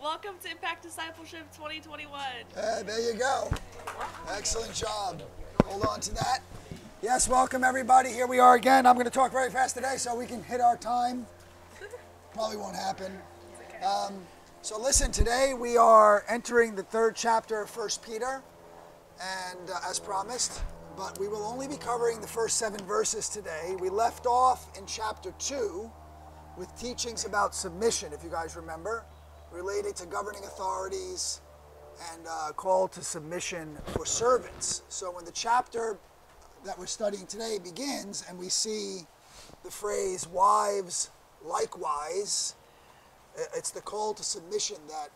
Welcome to Impact Discipleship 2021. Uh, there you go. Excellent job. Hold on to that. Yes, welcome everybody. Here we are again. I'm going to talk very fast today so we can hit our time. Probably won't happen. Um, so listen, today we are entering the third chapter of First Peter, and uh, as promised, but we will only be covering the first seven verses today. We left off in chapter two with teachings about submission, if you guys remember, related to governing authorities and uh, call to submission for servants. So when the chapter that we're studying today begins and we see the phrase wives likewise, it's the call to submission that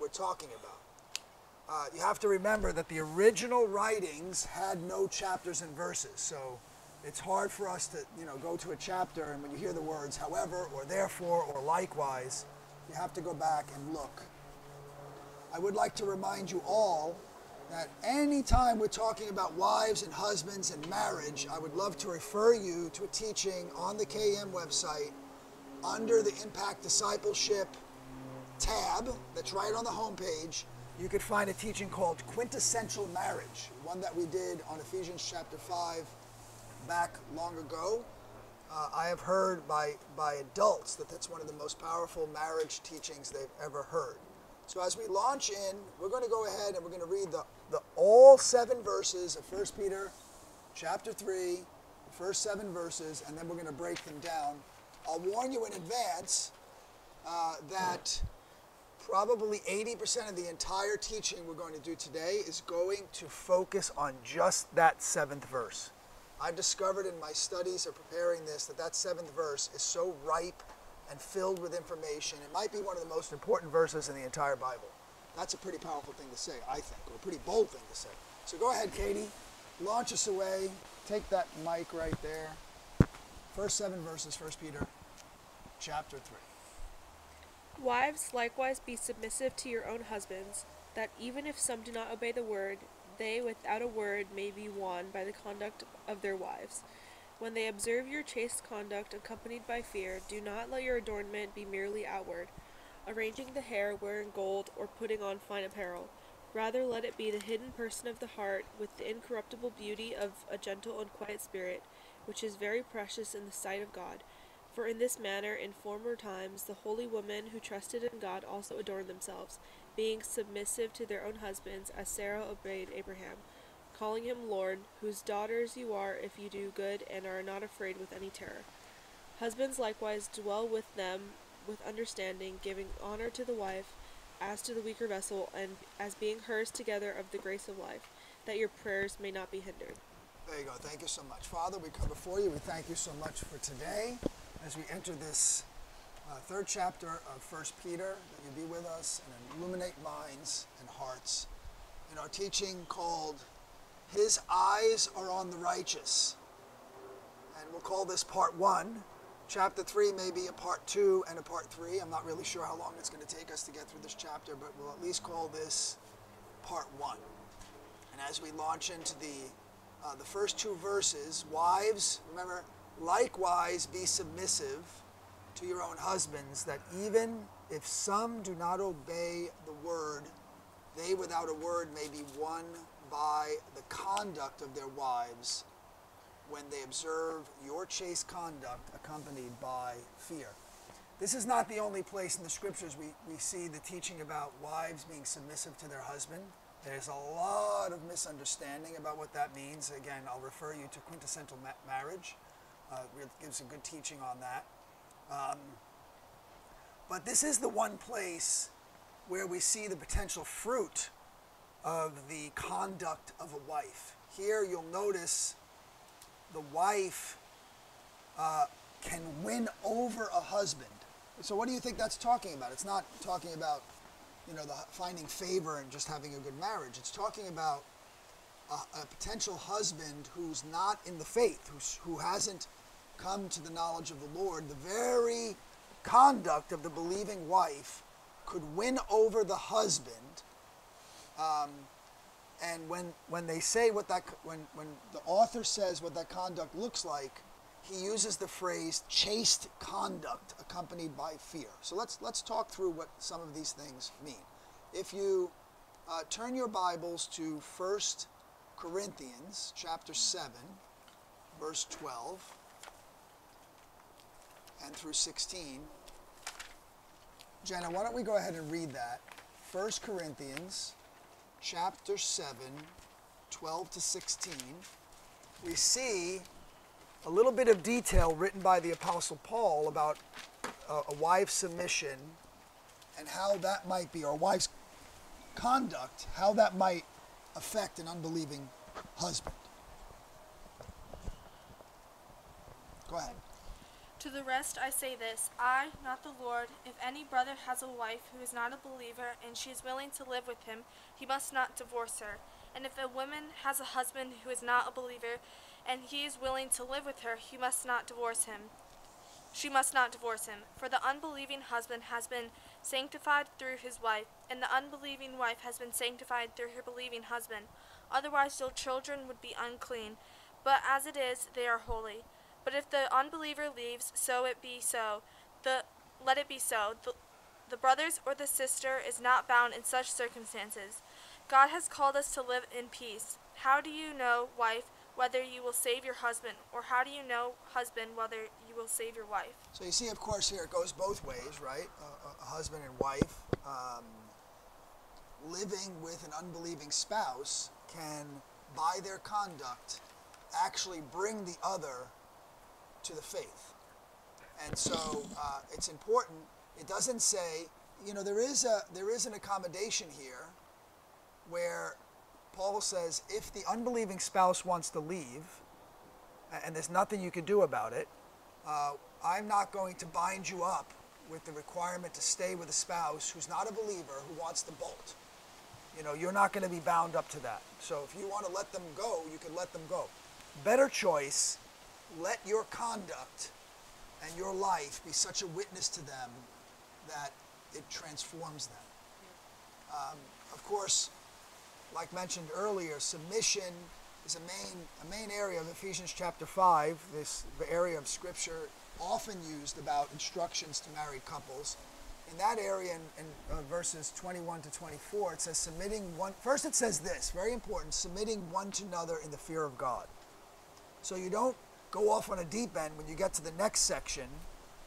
we're talking about. Uh, you have to remember that the original writings had no chapters and verses, so it's hard for us to, you know, go to a chapter and when you hear the words however or therefore or likewise, you have to go back and look. I would like to remind you all that anytime we're talking about wives and husbands and marriage, I would love to refer you to a teaching on the KM website under the Impact Discipleship tab that's right on the homepage. You could find a teaching called Quintessential Marriage, one that we did on Ephesians chapter 5 back long ago. Uh, I have heard by, by adults that that's one of the most powerful marriage teachings they've ever heard. So as we launch in, we're going to go ahead and we're going to read the, the all seven verses of 1 Peter chapter 3, the first seven verses, and then we're going to break them down. I'll warn you in advance uh, that probably 80% of the entire teaching we're going to do today is going to focus on just that seventh verse. I've discovered in my studies of preparing this that that seventh verse is so ripe and filled with information. It might be one of the most important verses in the entire Bible. That's a pretty powerful thing to say, I think, or a pretty bold thing to say. So go ahead, Katie. Launch us away. Take that mic right there. First seven verses, First Peter chapter 3. Wives, likewise, be submissive to your own husbands, that even if some do not obey the word, they without a word may be won by the conduct of their wives. When they observe your chaste conduct accompanied by fear, do not let your adornment be merely outward, arranging the hair, wearing gold, or putting on fine apparel. Rather, let it be the hidden person of the heart, with the incorruptible beauty of a gentle and quiet spirit, which is very precious in the sight of God. For in this manner, in former times, the holy women who trusted in God also adorned themselves, being submissive to their own husbands, as Sarah obeyed Abraham, calling him Lord, whose daughters you are if you do good and are not afraid with any terror. Husbands likewise dwell with them with understanding, giving honor to the wife as to the weaker vessel, and as being hers together of the grace of life, that your prayers may not be hindered. There you go. Thank you so much. Father, we come before you. We thank you so much for today as we enter this uh, third chapter of First Peter, that you be with us and illuminate minds and hearts in our teaching called His Eyes Are on the Righteous. And we'll call this part one. Chapter three may be a part two and a part three. I'm not really sure how long it's going to take us to get through this chapter, but we'll at least call this part one. And as we launch into the uh, the first two verses, wives, remember, likewise be submissive to your own husbands, that even if some do not obey the word, they without a word may be won by the conduct of their wives when they observe your chaste conduct accompanied by fear. This is not the only place in the scriptures we, we see the teaching about wives being submissive to their husband. There's a lot of misunderstanding about what that means. Again, I'll refer you to quintessential ma- marriage. Uh, gives a good teaching on that. Um, but this is the one place where we see the potential fruit of the conduct of a wife. Here you'll notice the wife uh, can win over a husband. So what do you think that's talking about? It's not talking about you know, the finding favor and just having a good marriage. It's talking about a, a potential husband who's not in the faith, who's, who hasn't come to the knowledge of the Lord. The very conduct of the believing wife could win over the husband. Um, and when, when they say what that, when, when the author says what that conduct looks like, he uses the phrase chaste conduct accompanied by fear. So let's let's talk through what some of these things mean. If you uh, turn your Bibles to 1 Corinthians chapter 7, verse 12 and through 16. Jenna, why don't we go ahead and read that? 1 Corinthians chapter 7, 12 to 16. We see a little bit of detail written by the Apostle Paul about a, wife's submission and how that might be, or a wife's conduct, how that might affect an unbelieving husband. Go ahead. To the rest I say this I, not the Lord, if any brother has a wife who is not a believer, and she is willing to live with him, he must not divorce her. And if a woman has a husband who is not a believer, and he is willing to live with her, he must not divorce him. She must not divorce him, for the unbelieving husband has been sanctified through his wife, and the unbelieving wife has been sanctified through her believing husband. Otherwise, their children would be unclean, but as it is, they are holy. But if the unbeliever leaves, so it be so. The let it be so. The, the brothers or the sister is not bound in such circumstances. God has called us to live in peace. How do you know, wife, whether you will save your husband, or how do you know, husband, whether you will save your wife? So you see, of course, here it goes both ways, right? A, a husband and wife um, living with an unbelieving spouse can, by their conduct, actually bring the other to the faith. And so uh, it's important. It doesn't say, you know, there is a there is an accommodation here where Paul says if the unbelieving spouse wants to leave, and there's nothing you can do about it, uh, I'm not going to bind you up with the requirement to stay with a spouse who's not a believer who wants to bolt. You know, you're not going to be bound up to that. So if you want to let them go, you can let them go. Better choice let your conduct and your life be such a witness to them that it transforms them. Um, of course, like mentioned earlier, submission is a main, a main area of Ephesians chapter 5, this the area of scripture often used about instructions to married couples. In that area, in, in uh, verses 21 to 24, it says, submitting one, first it says this, very important, submitting one to another in the fear of God. So you don't go off on a deep end when you get to the next section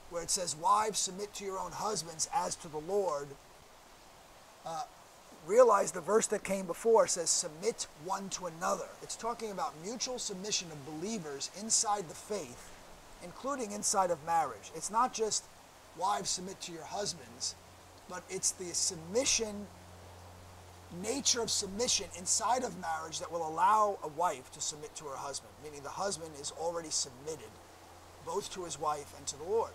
where it says, Wives, submit to your own husbands as to the Lord. Uh, realize the verse that came before says, Submit one to another. It's talking about mutual submission of believers inside the faith, including inside of marriage. It's not just wives submit to your husbands, but it's the submission nature of submission inside of marriage that will allow a wife to submit to her husband, meaning the husband is already submitted both to his wife and to the Lord.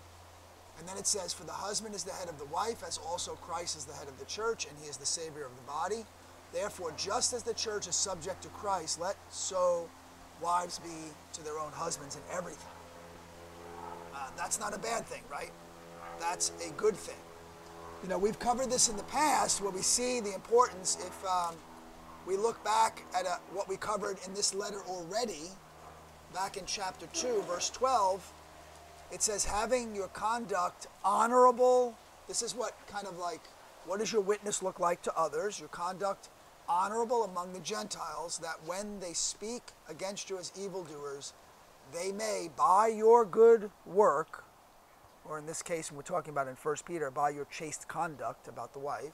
And then it says, For the husband is the head of the wife, as also Christ is the head of the church, and he is the Savior of the body. Therefore, just as the church is subject to Christ, let so wives be to their own husbands in everything. Uh, that's not a bad thing, right? That's a good thing. You know, we've covered this in the past where we see the importance if um, we look back at a, what we covered in this letter already, back in chapter 2, verse 12. It says, having your conduct honorable. This is what kind of like, what does your witness look like to others? Your conduct honorable among the Gentiles, that when they speak against you as evildoers, they may, by your good work, or in this case, we're talking about in 1 Peter, by your chaste conduct about the wife,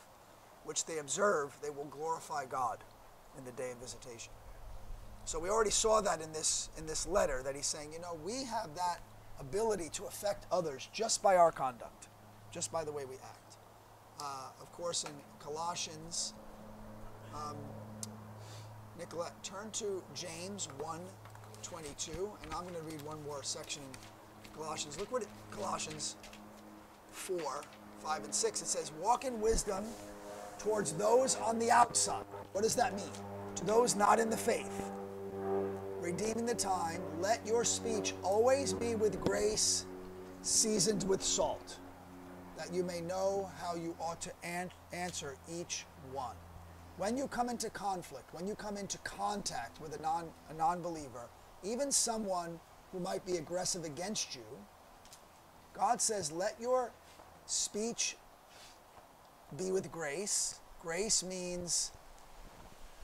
which they observe, they will glorify God in the day of visitation. So we already saw that in this in this letter that he's saying, you know, we have that ability to affect others just by our conduct, just by the way we act. Uh, of course, in Colossians, um, Nicolette, turn to James 1, 22, and I'm going to read one more section Colossians. Look what it, Colossians 4, 5, and 6. It says, Walk in wisdom towards those on the outside. What does that mean? To those not in the faith. Redeeming the time, let your speech always be with grace, seasoned with salt, that you may know how you ought to an- answer each one. When you come into conflict, when you come into contact with a non a non-believer, even someone who might be aggressive against you. God says, let your speech be with grace. Grace means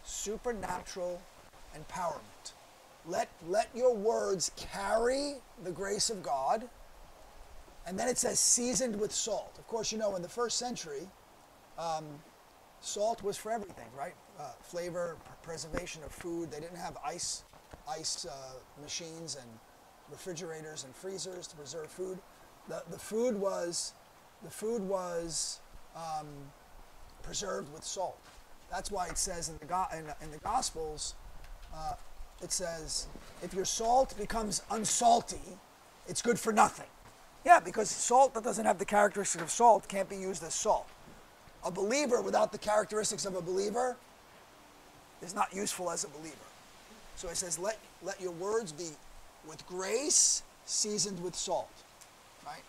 supernatural empowerment. Let, let your words carry the grace of God. And then it says seasoned with salt. Of course, you know, in the first century, um, salt was for everything, right? Uh, flavor, preservation of food. They didn't have ice, ice uh, machines and refrigerators and freezers to preserve food. The, the food was, the food was um, preserved with salt. That's why it says in the, in, in the Gospels, uh, it says, if your salt becomes unsalty, it's good for nothing. Yeah, because salt that doesn't have the characteristics of salt can't be used as salt. A believer without the characteristics of a believer is not useful as a believer. So it says, let, let your words be with grace seasoned with salt. Right?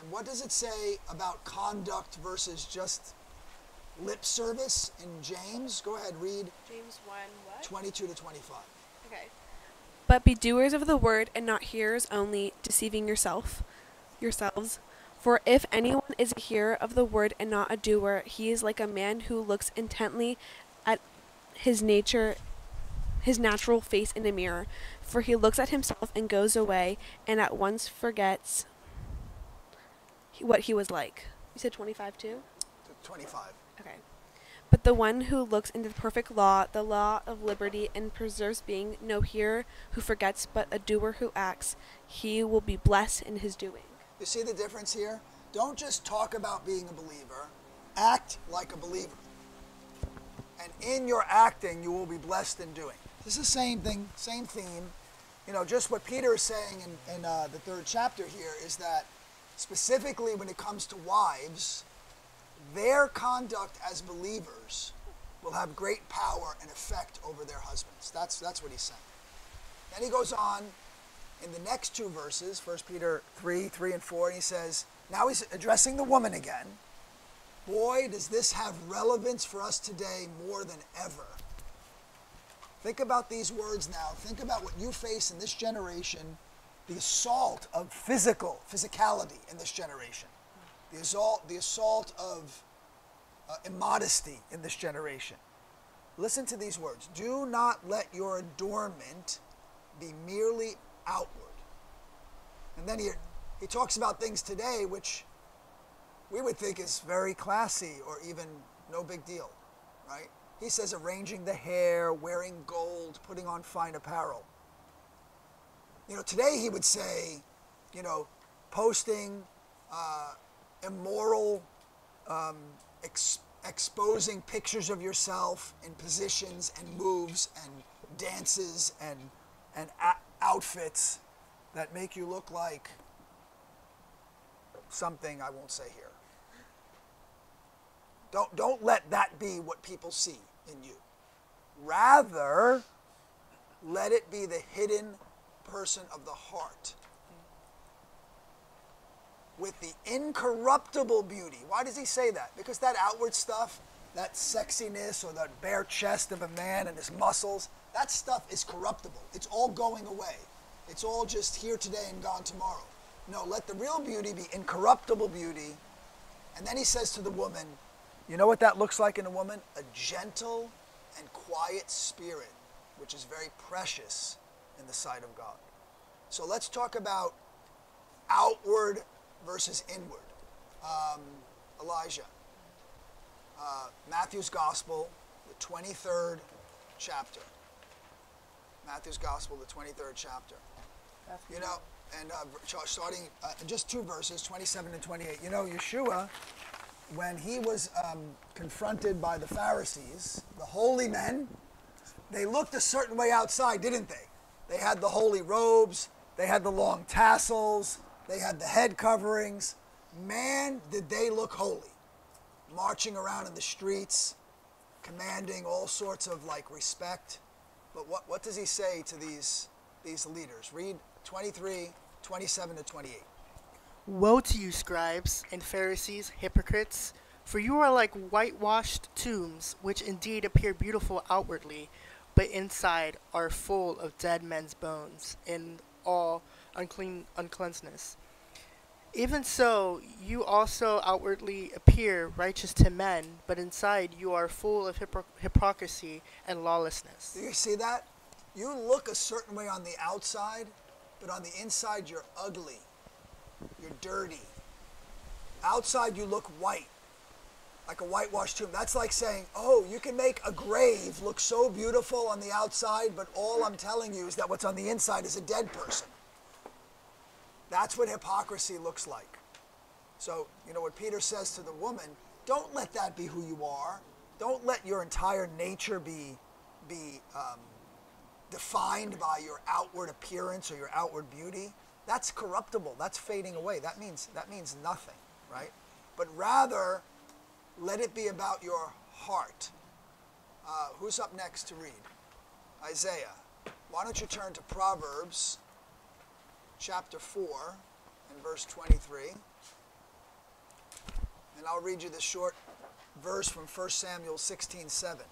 And what does it say about conduct versus just lip service in James? Go ahead, read James 1, what? 22 to 25. Okay. But be doers of the word and not hearers only, deceiving yourself yourselves. For if anyone is a hearer of the word and not a doer, he is like a man who looks intently at his nature his natural face in a mirror. For he looks at himself and goes away and at once forgets what he was like. You said 25 too? 25. Okay. But the one who looks into the perfect law, the law of liberty, and preserves being no hearer who forgets, but a doer who acts, he will be blessed in his doing. You see the difference here? Don't just talk about being a believer, act like a believer. And in your acting, you will be blessed in doing. This is the same thing, same theme. You know, just what Peter is saying in, in uh, the third chapter here is that specifically when it comes to wives, their conduct as believers will have great power and effect over their husbands. That's, that's what he's saying. Then he goes on in the next two verses, 1 Peter 3, 3 and 4, and he says, now he's addressing the woman again. Boy, does this have relevance for us today more than ever. Think about these words now. Think about what you face in this generation, the assault of physical, physicality in this generation, the assault, the assault of uh, immodesty in this generation. Listen to these words. Do not let your adornment be merely outward. And then he, he talks about things today which we would think is very classy or even no big deal, right? He says arranging the hair, wearing gold, putting on fine apparel. You know, today he would say, you know, posting uh, immoral, um, ex- exposing pictures of yourself in positions and moves and dances and, and a- outfits that make you look like something I won't say here. Don't, don't let that be what people see in you. Rather, let it be the hidden person of the heart with the incorruptible beauty. Why does he say that? Because that outward stuff, that sexiness or that bare chest of a man and his muscles, that stuff is corruptible. It's all going away. It's all just here today and gone tomorrow. No, let the real beauty be incorruptible beauty. And then he says to the woman, you know what that looks like in a woman? A gentle and quiet spirit, which is very precious in the sight of God. So let's talk about outward versus inward. Um, Elijah. Uh, Matthew's Gospel, the 23rd chapter. Matthew's Gospel, the 23rd chapter. You know, and uh, starting uh, just two verses, 27 and 28. You know, Yeshua, when he was um, confronted by the Pharisees, the holy men, they looked a certain way outside, didn't they? They had the holy robes, they had the long tassels, they had the head coverings. Man, did they look holy. Marching around in the streets, commanding all sorts of like respect. But what, what does he say to these, these leaders? Read 23, 27 to 28. Woe to you, scribes and Pharisees, hypocrites! For you are like whitewashed tombs, which indeed appear beautiful outwardly, but inside are full of dead men's bones and all unclean uncleanness. Even so, you also outwardly appear righteous to men, but inside you are full of hypocr- hypocrisy and lawlessness. You see that? You look a certain way on the outside, but on the inside you're ugly. You're dirty. Outside you look white, like a whitewashed tomb. That's like saying, oh, you can make a grave look so beautiful on the outside, but all I'm telling you is that what's on the inside is a dead person. That's what hypocrisy looks like. So, you know what Peter says to the woman, don't let that be who you are. Don't let your entire nature be, be um, defined by your outward appearance or your outward beauty. That's corruptible. That's fading away. That means, that means nothing, right? But rather, let it be about your heart. Uh, who's up next to read? Isaiah. Why don't you turn to Proverbs chapter 4 and verse 23. And I'll read you this short verse from 1 Samuel 16 7.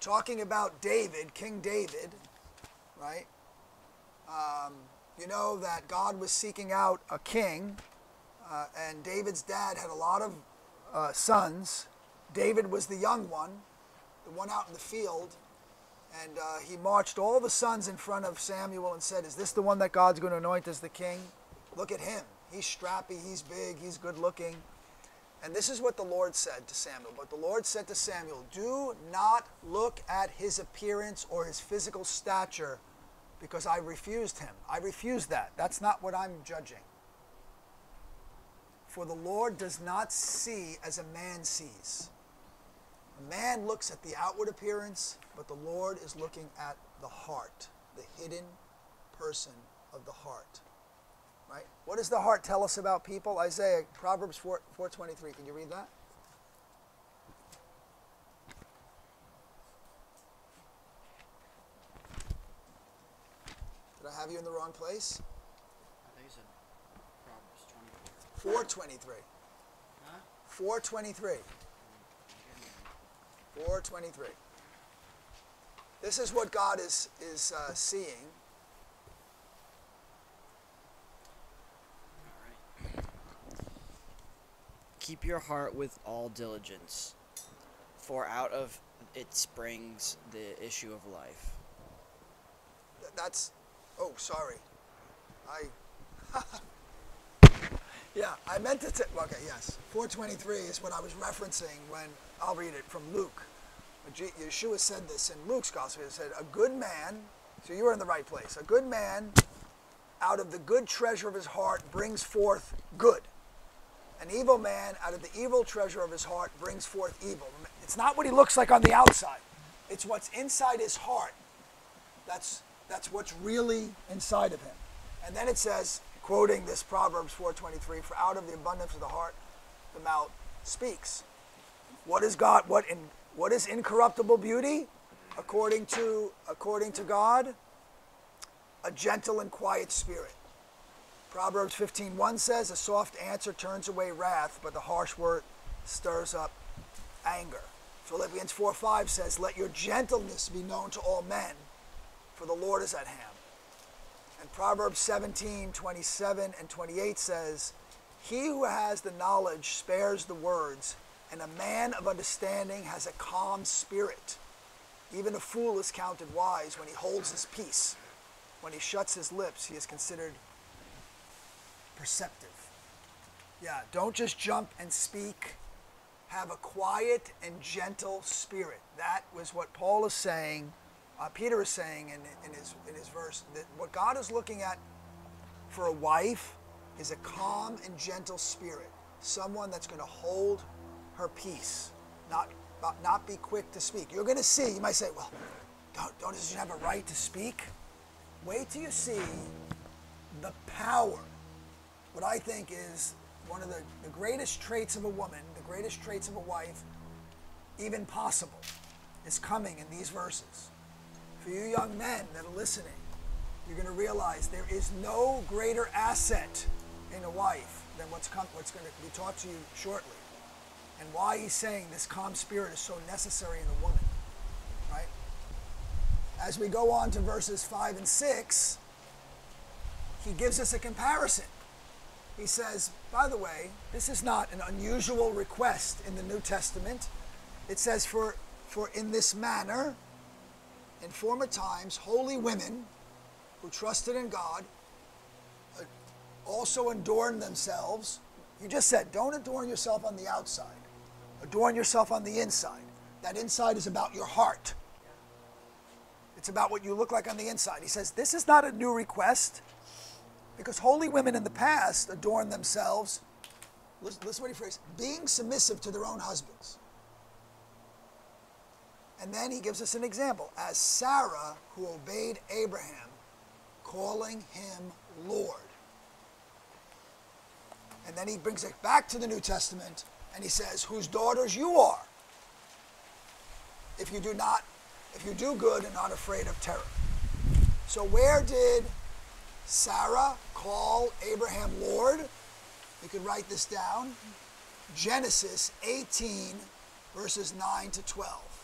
Talking about David, King David, right? Um, you know that God was seeking out a king, uh, and David's dad had a lot of uh, sons. David was the young one, the one out in the field, and uh, he marched all the sons in front of Samuel and said, Is this the one that God's going to anoint as the king? Look at him. He's strappy, he's big, he's good looking. And this is what the Lord said to Samuel. But the Lord said to Samuel, Do not look at his appearance or his physical stature because I refused him. I refused that. That's not what I'm judging. For the Lord does not see as a man sees. A man looks at the outward appearance, but the Lord is looking at the heart, the hidden person of the heart. Right? What does the heart tell us about people? Isaiah, Proverbs 4, 423. Can you read that? Did I have you in the wrong place? I think you said Proverbs 423. 24. Huh? 423. 423. This is what God is, is uh, seeing. Keep your heart with all diligence, for out of it springs the issue of life. That's, oh, sorry. I, yeah, I meant to, okay, yes. 423 is what I was referencing when, I'll read it from Luke. Yeshua said this in Luke's gospel. He said, A good man, so you were in the right place, a good man out of the good treasure of his heart brings forth good. An evil man out of the evil treasure of his heart brings forth evil. It's not what he looks like on the outside. It's what's inside his heart. That's that's what's really inside of him. And then it says, quoting this Proverbs 4:23, "For out of the abundance of the heart, the mouth speaks." What is God? What in what is incorruptible beauty, according to according to God? A gentle and quiet spirit. Proverbs 15:1 says, "A soft answer turns away wrath, but the harsh word stirs up anger." Philippians 4:5 says, "Let your gentleness be known to all men, for the Lord is at hand." And Proverbs 17:27 and 28 says, "He who has the knowledge spares the words, and a man of understanding has a calm spirit. Even a fool is counted wise when he holds his peace. When he shuts his lips, he is considered perceptive. Yeah, don't just jump and speak. Have a quiet and gentle spirit. That was what Paul is saying, uh, Peter is saying in, in, his, in his verse, that what God is looking at for a wife is a calm and gentle spirit. Someone that's going to hold her peace, not, not, be quick to speak. You're going to see, you might say, well, don't, don't you have a right to speak? Wait till you see the power what I think is one of the, the greatest traits of a woman, the greatest traits of a wife, even possible, is coming in these verses. For you young men that are listening, you're going to realize there is no greater asset in a wife than what's, come, what's going to be taught to you shortly. And why he's saying this calm spirit is so necessary in a woman. Right? As we go on to verses 5 and 6, he gives us a comparison. He says, by the way, this is not an unusual request in the New Testament. It says, for, for in this manner, in former times, holy women who trusted in God uh, also adorned themselves. You just said, don't adorn yourself on the outside, adorn yourself on the inside. That inside is about your heart. It's about what you look like on the inside. He says, This is not a new request because holy women in the past adorned themselves. Listen, listen what he phrased being submissive to their own husbands. And then he gives us an example as Sarah, who obeyed Abraham, calling him Lord. And then he brings it back to the New Testament and he says, Whose daughters you are, if you do not if you do good and not afraid of terror. So, where did Sarah call Abraham Lord? You could write this down. Genesis 18, verses 9 to 12.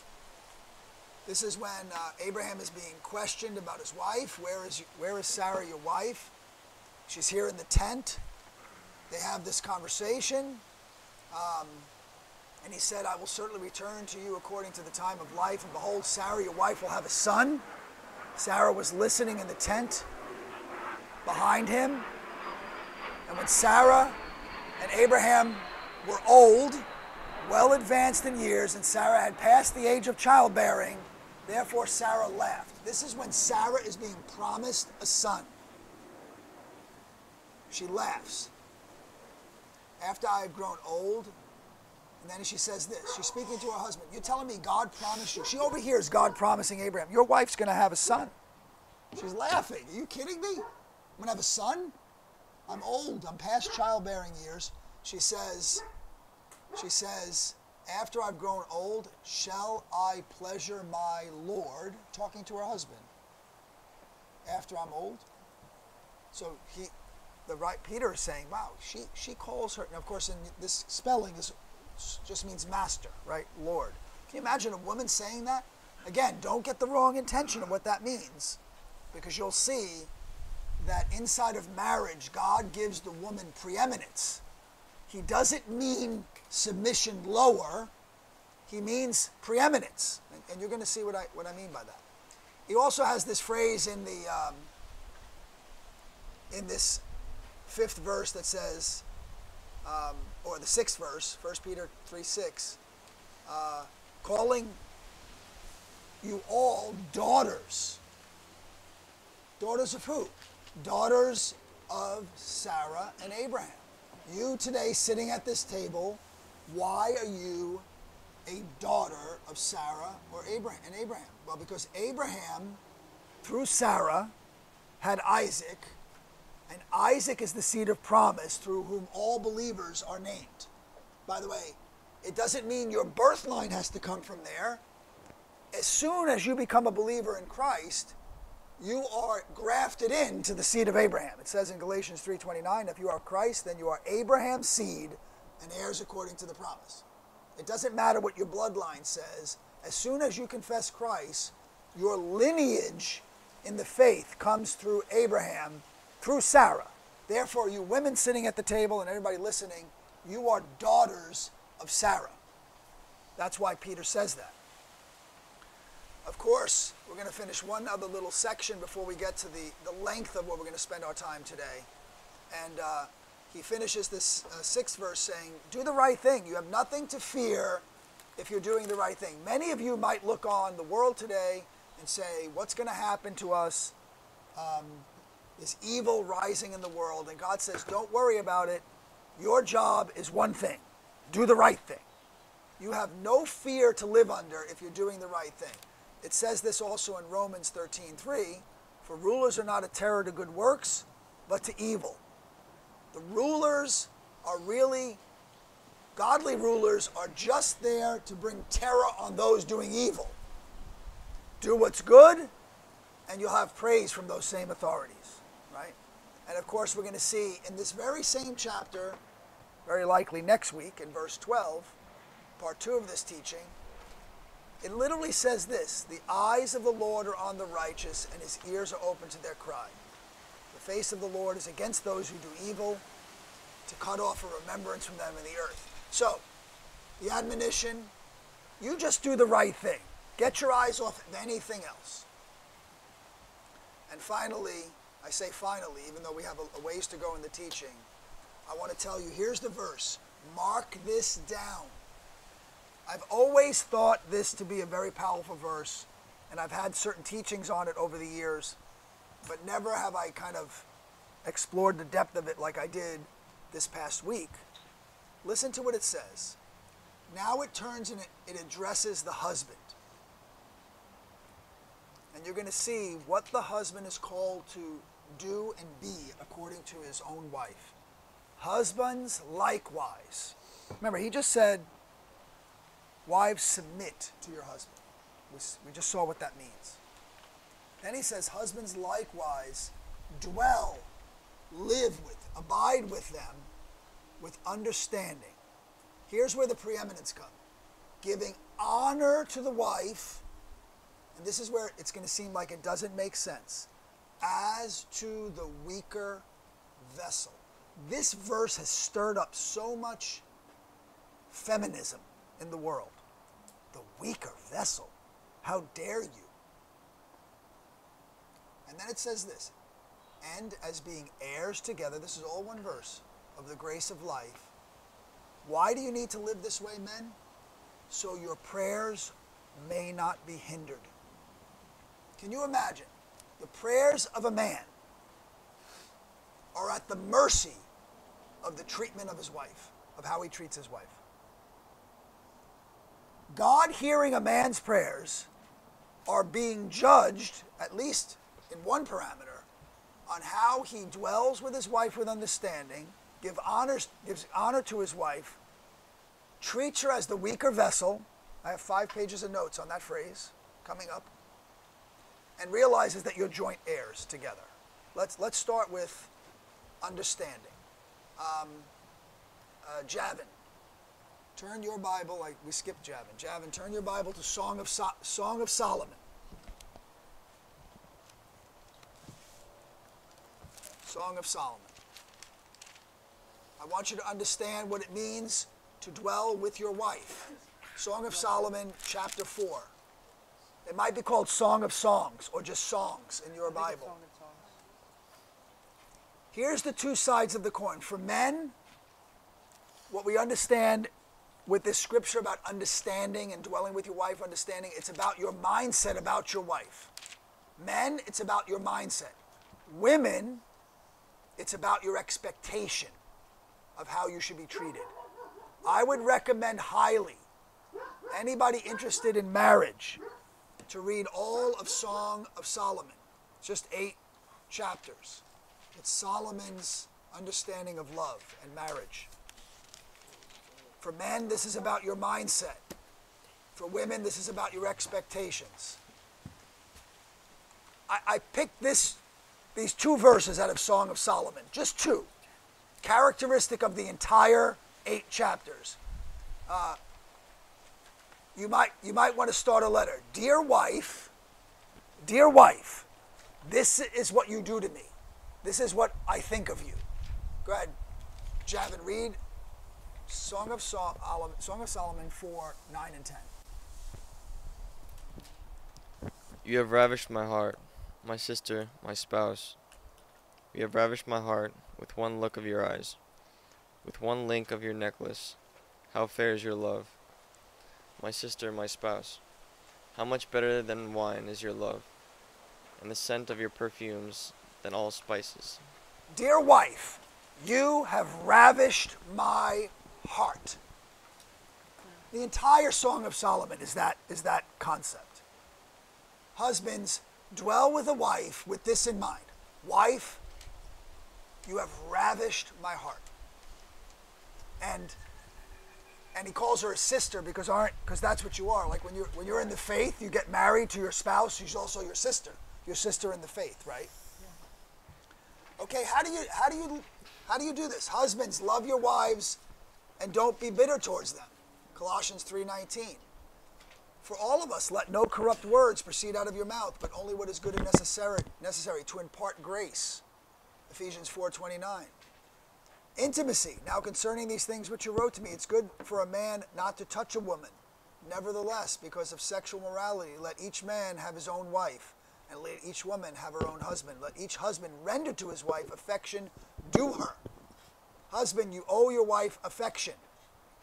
This is when uh, Abraham is being questioned about his wife. Where is, where is Sarah, your wife? She's here in the tent. They have this conversation. Um, and he said, I will certainly return to you according to the time of life. And behold, Sarah, your wife, will have a son. Sarah was listening in the tent behind him. And when Sarah and Abraham were old, well advanced in years, and Sarah had passed the age of childbearing, therefore Sarah laughed. This is when Sarah is being promised a son. She laughs. After I have grown old, and then she says this. She's speaking to her husband. You're telling me God promised you. She overhears God promising Abraham, Your wife's going to have a son. She's laughing. Are you kidding me? I'm going to have a son? I'm old. I'm past childbearing years. She says, She says, After I've grown old, shall I pleasure my Lord? Talking to her husband. After I'm old? So he, the right Peter is saying, wow, she, she calls her, and of course, in this spelling is just means master, right? Lord. Can you imagine a woman saying that? Again, don't get the wrong intention of what that means, because you'll see that inside of marriage, God gives the woman preeminence. He doesn't mean submission lower, he means preeminence. And, and you're going to see what I, what I mean by that. He also has this phrase in the um, in this fifth verse that says, um, or the sixth verse, 1 Peter 3 6, uh, calling you all daughters. Daughters of who? Daughters of Sarah and Abraham. You today sitting at this table, why are you a daughter of Sarah or Abraham and Abraham? Well, because Abraham, through Sarah, had Isaac, and Isaac is the seed of promise through whom all believers are named. By the way, it doesn't mean your birth line has to come from there. As soon as you become a believer in Christ, you are grafted into the seed of Abraham. It says in Galatians 3:29, if you are Christ, then you are Abraham's seed and heirs according to the promise. It doesn't matter what your bloodline says. As soon as you confess Christ, your lineage in the faith comes through Abraham through Sarah. Therefore, you women sitting at the table and everybody listening, you are daughters of Sarah. That's why Peter says that. Of course, we're going to finish one other little section before we get to the, the length of what we're going to spend our time today. And uh, he finishes this uh, sixth verse saying, Do the right thing. You have nothing to fear if you're doing the right thing. Many of you might look on the world today and say, What's going to happen to us? Um, is evil rising in the world. And God says, Don't worry about it. Your job is one thing do the right thing. You have no fear to live under if you're doing the right thing. It says this also in Romans 13:3, for rulers are not a terror to good works, but to evil. The rulers are really godly rulers are just there to bring terror on those doing evil. Do what's good, and you'll have praise from those same authorities. Right? And of course, we're going to see in this very same chapter, very likely next week in verse 12, part 2 of this teaching, it literally says this The eyes of the Lord are on the righteous, and his ears are open to their cry. Face of the Lord is against those who do evil, to cut off a remembrance from them in the earth. So, the admonition you just do the right thing. Get your eyes off of anything else. And finally, I say finally, even though we have a ways to go in the teaching, I want to tell you here's the verse. Mark this down. I've always thought this to be a very powerful verse, and I've had certain teachings on it over the years, but never have I kind of explored the depth of it like I did this past week. Listen to what it says. Now it turns and it, addresses the husband. And you're going to see what the husband is called to do and be according to his own wife. Husbands likewise. Remember, he just said, Wives, submit to your husband. We just saw what that means. Then he says, Husbands likewise dwell, live with, abide with them with understanding. Here's where the preeminence comes giving honor to the wife, and this is where it's going to seem like it doesn't make sense, as to the weaker vessel. This verse has stirred up so much feminism in the world. The weaker vessel. How dare you? And then it says this and as being heirs together, this is all one verse, of the grace of life. Why do you need to live this way, men? So your prayers may not be hindered. Can you imagine? The prayers of a man are at the mercy of the treatment of his wife, of how he treats his wife. God hearing a man's prayers are being judged, at least in one parameter, on how he dwells with his wife with understanding, give honors, gives honor to his wife, treats her as the weaker vessel. I have five pages of notes on that phrase coming up, and realizes that you're joint heirs together. Let's, let's start with understanding. Um, uh, Javin, turn your Bible, like we skipped Javin. Javin, turn your Bible to Song of, so- Song of Solomon. Song of Solomon. I want you to understand what it means to dwell with your wife. Song of Solomon, chapter 4. It might be called Song of Songs or just Songs in your Bible. Here's the two sides of the coin. For men, what we understand with this scripture about understanding and dwelling with your wife, understanding, it's about your mindset about your wife. Men, it's about your mindset. Women, it's about your expectation of how you should be treated. I would recommend highly anybody interested in marriage to read all of Song of Solomon. Just eight chapters. It's Solomon's understanding of love and marriage. For men, this is about your mindset. For women, this is about your expectations. I, I picked this, these two verses out of Song of Solomon, just two, characteristic of the entire eight chapters. Uh, you might you might want to start a letter. Dear wife, dear wife, this is what you do to me. This is what I think of you. Go ahead, Javin, read Song of Song of Solomon 4, 9 and 10. You have ravished my heart, my sister, my spouse. You have ravished my heart with one look of your eyes, with one link of your necklace. How fair is your love, my sister, my spouse. How much better than wine is your love, and the scent of your perfumes than all spices. Dear wife, you have ravished my heart. The entire Song of Solomon is that, is that concept. Husbands, dwell with a wife with this in mind. Wife, you have ravished my heart. And and he calls her a sister because aren't because that's what you are. Like when you're when you're in the faith, you get married to your spouse, she's also your sister. Your sister in the faith, right? Okay, how do you how do you how do you do this? Husbands, love your wives and don't be bitter towards them. Colossians 3:19. For all of us, let no corrupt words proceed out of your mouth, but only what is good and necessary necessary to impart grace. Ephesians 4:29. Intimacy. Now concerning these things which you wrote to me, it's good for a man not to touch a woman. Nevertheless, because of sexual morality, let each man have his own wife, and let each woman have her own husband. Let each husband render to his wife affection due her. Husband, you owe your wife affection.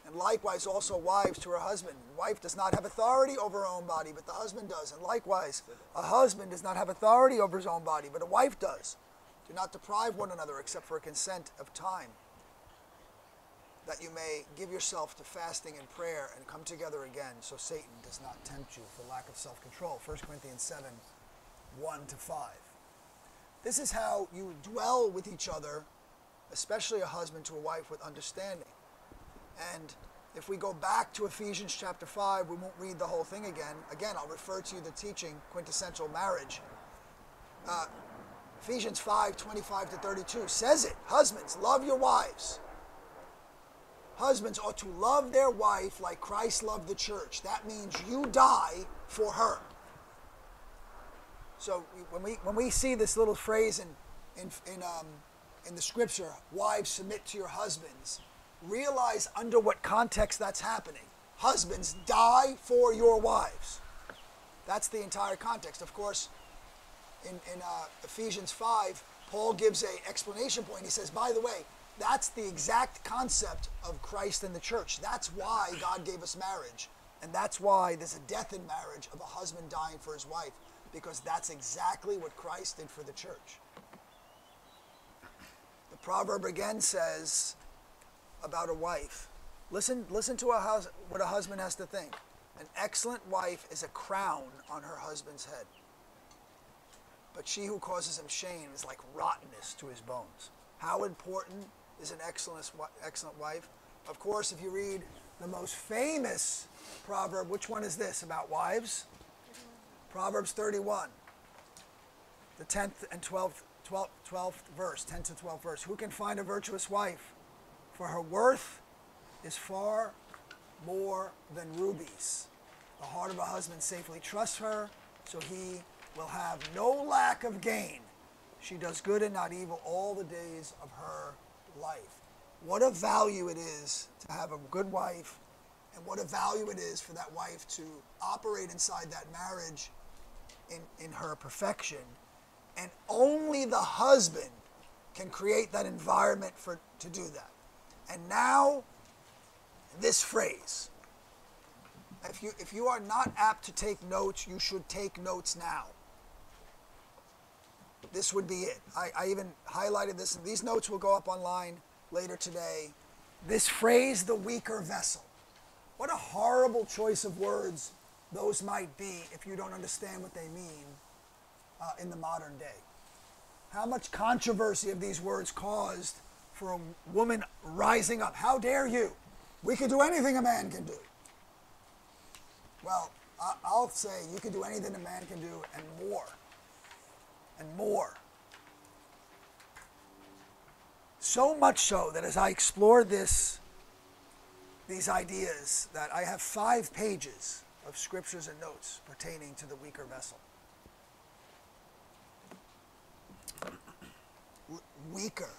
And likewise also wives to her husband. Wife does not have authority over her own body, but the husband does. And likewise, a husband does not have authority over his own body, but a wife does. Do not deprive one another except for a consent of time, that you may give yourself to fasting and prayer and come together again, so Satan does not tempt you for lack of self control. 1 Corinthians 7 1 to 5. This is how you dwell with each other, especially a husband to a wife, with understanding. And if we go back to Ephesians chapter 5, we won't read the whole thing again. Again, I'll refer to you the teaching, quintessential marriage. Uh, Ephesians 5 25 to 32 says it. Husbands, love your wives. Husbands ought to love their wife like Christ loved the church. That means you die for her. So when we when we see this little phrase in in in, um, in the scripture, wives submit to your husbands, realize under what context that's happening. Husbands, die for your wives. That's the entire context. Of course, in, in uh, Ephesians 5, Paul gives a explanation point. He says, by the way, that's the exact concept of Christ and the church. That's why God gave us marriage. And that's why there's a death in marriage of a husband dying for his wife, because that's exactly what Christ did for the church. The proverb again says about a wife. Listen, listen to a hus- what a husband has to think. An excellent wife is a crown on her husband's head. But she who causes him shame is like rottenness to his bones. How important is an excellent, excellent wife? Of course, if you read the most famous proverb, which one is this about wives? Proverbs 31, the 10th and 12th, 12th, 12th verse, 10th to 12th verse. Who can find a virtuous wife? For her worth is far more than rubies. The heart of a husband safely trusts her, so he will have no lack of gain. She does good and not evil all the days of her life. What a value it is to have a good wife, and what a value it is for that wife to operate inside that marriage in, in her perfection. And only the husband can create that environment for to do that. And now, this phrase. If you, if you are not apt to take notes, you should take notes now this would be it. I, I even highlighted this, and these notes will go up online later today. This phrase, the weaker vessel. What a horrible choice of words those might be if you don't understand what they mean uh, in the modern day. How much controversy have these words caused for a woman rising up? How dare you? We can do anything a man can do. Well, I'll say you can do anything a man can do and more and more. So much so that as I explore this, these ideas, that I have five pages of scriptures and notes pertaining to the weaker vessel. weaker.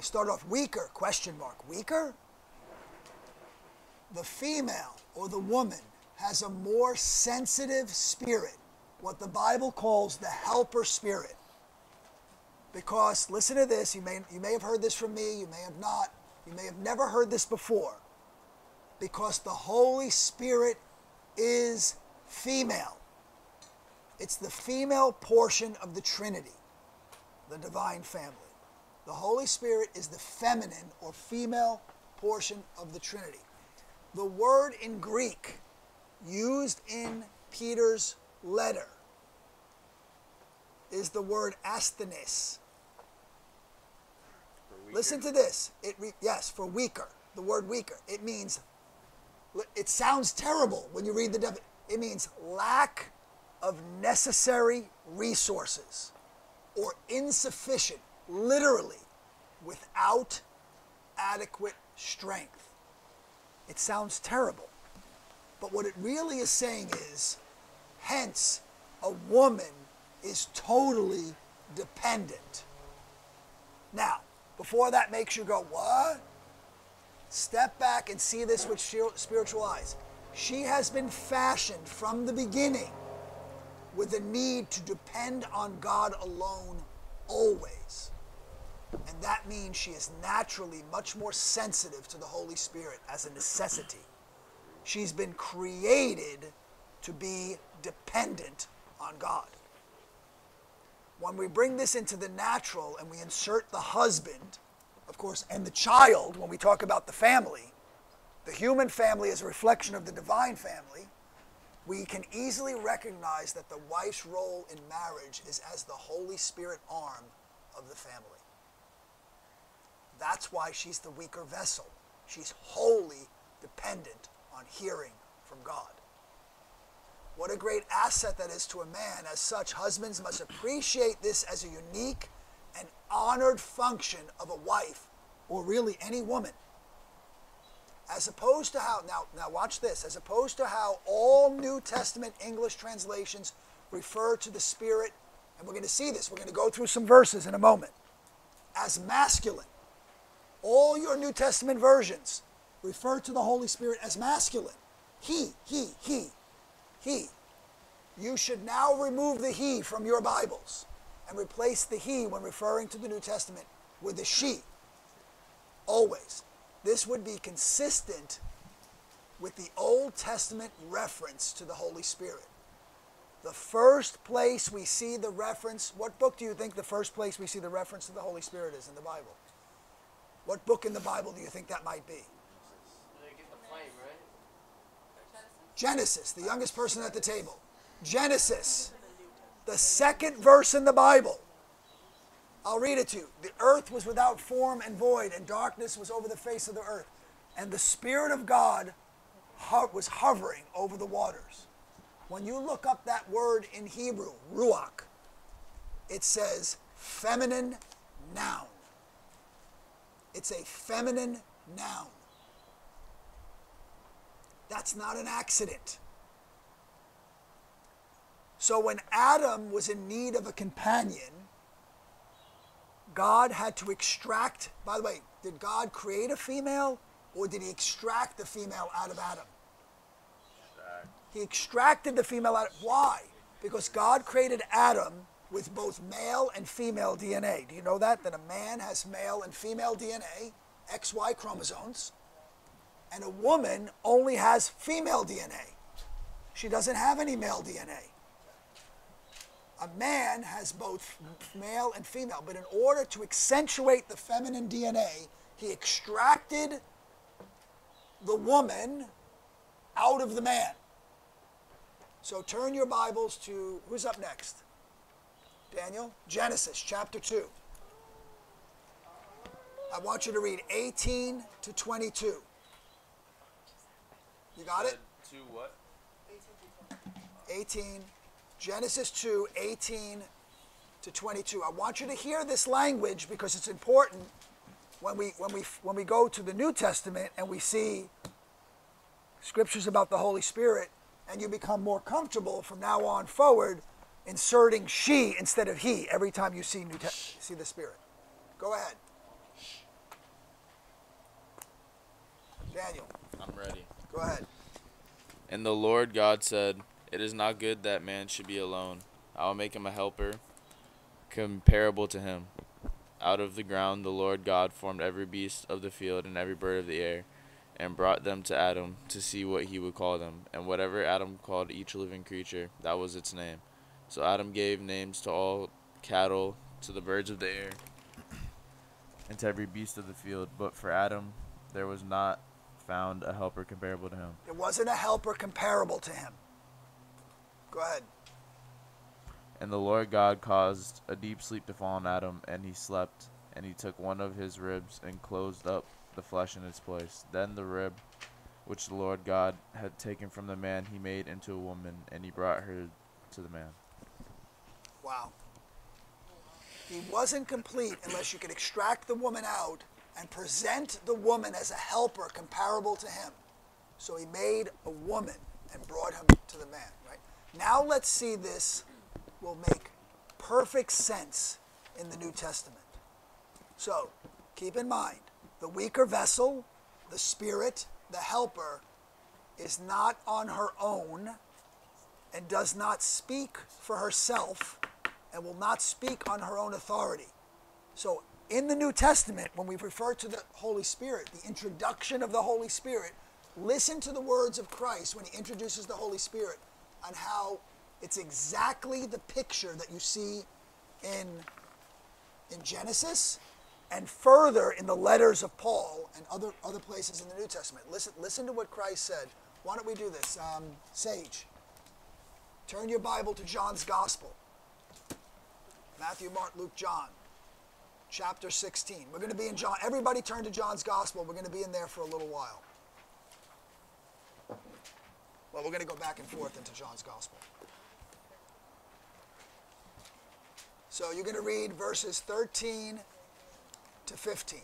Start off weaker, question mark. Weaker? The female or the woman has a more sensitive spirit, what the Bible calls the helper spirit. Because listen to this, you may you may have heard this from me, you may have not, you may have never heard this before. Because the Holy Spirit is female. It's the female portion of the Trinity, the divine family. The Holy Spirit is the feminine or female portion of the Trinity. The word in Greek used in Peter's letter is the word asthenes. Listen to this. It re, yes, for weaker. The word weaker. It means. It sounds terrible when you read the definition. It means lack of necessary resources or insufficient, literally, without adequate strength. It sounds terrible. But what it really is saying is, hence, a woman is totally dependent. Now, before that makes you go, what? Step back and see this with spiritual eyes. She has been fashioned from the beginning with a need to depend on God alone always. And that means she is naturally much more sensitive to the Holy Spirit as a necessity. She's been created to be dependent on God. When we bring this into the natural and we insert the husband, of course, and the child, when we talk about the family, the human family is a reflection of the divine family, we can easily recognize that the wife's role in marriage is as the Holy Spirit arm of the family. That's why she's the weaker vessel. She's wholly dependent on hearing from God. What a great asset that is to a man. As such, husbands must appreciate this as a unique and honored function of a wife, or really any woman. As opposed to how, now, now watch this, as opposed to how all New Testament English translations refer to the Spirit, and we're going to see this, we're going to go through some verses in a moment, as masculine. All your New Testament versions refer to the Holy Spirit as masculine. He, he, he he. You should now remove the he from your Bibles and replace the he when referring to the New Testament with the she. Always. This would be consistent with the Old Testament reference to the Holy Spirit. The first place we see the reference, what book do you think the first place we see the reference to the Holy Spirit is in the Bible? What book in the Bible do you think that might be? Genesis, the youngest person at the table. Genesis, the second verse in the Bible. I'll read it to you. The earth was without form and void, and darkness was over the face of the earth. And the Spirit of God was hovering over the waters. When you look up that word in Hebrew, ruach, it says feminine noun. It's a feminine noun. That's not an accident. So when Adam was in need of a companion, God had to extract, by the way, did God create a female or did he extract the female out of Adam? He extracted the female out. Why? Because God created Adam with both male and female DNA. Do you know that? That a man has male and female DNA, XY chromosomes and a woman only has female DNA. She doesn't have any male DNA. A man has both male and female, but in order to accentuate the feminine DNA, he extracted the woman out of the man. So turn your Bibles to who's up next? Daniel? Genesis chapter 2. I want you to read 18 to 22. You got it? To what? 18. Genesis 2, 18 to 22. I want you to hear this language because it's important when we, when we, when we go to the New Testament and we see scriptures about the Holy Spirit and you become more comfortable from now on forward inserting she instead of he every time you see, New Te- see the Spirit. Go ahead. Daniel. I'm ready. Go ahead. And the Lord God said, It is not good that man should be alone. I will make him a helper comparable to him. Out of the ground the Lord God formed every beast of the field and every bird of the air, and brought them to Adam to see what he would call them. And whatever Adam called each living creature, that was its name. So Adam gave names to all cattle, to the birds of the air, and to every beast of the field. But for Adam there was not found a helper comparable to him. There wasn't a helper comparable to him. Go ahead. And the Lord God caused a deep sleep to fall on Adam, and he slept. And he took one of his ribs and closed up the flesh in its place. Then the rib which the Lord God had taken from the man he made into a woman, and he brought her to the man. Wow. He wasn't complete unless you could extract the woman out and present the woman as a helper comparable to him. So he made a woman and brought him to the man, right? Now let's see this will make perfect sense in the New Testament. So, keep in mind, the weaker vessel, the spirit, the helper, is not on her own and does not speak for herself and will not speak on her own authority. So, in the New Testament, when we refer to the Holy Spirit, the introduction of the Holy Spirit, listen to the words of Christ when he introduces the Holy Spirit on how it's exactly the picture that you see in, in Genesis and further in the letters of Paul and other, other places in the New Testament. Listen, listen to what Christ said. Why don't we do this? Um, Sage, turn your Bible to John's Gospel Matthew, Mark, Luke, John, chapter 16. We're going to be in John. Everybody turn to John's Gospel. We're going to be in there for a little while. Well, we're going to go back and forth into John's Gospel. So you're going to read verses 13 to 15.